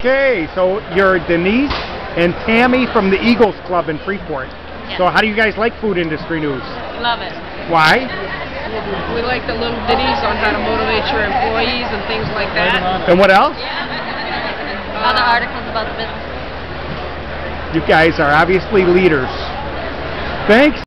Okay, so you're Denise and Tammy from the Eagles Club in Freeport. So how do you guys like food industry news? Love it. Why? We like the little ditties on how to motivate your employees and things like that. And what else? Other articles about the business. You guys are obviously leaders. Thanks.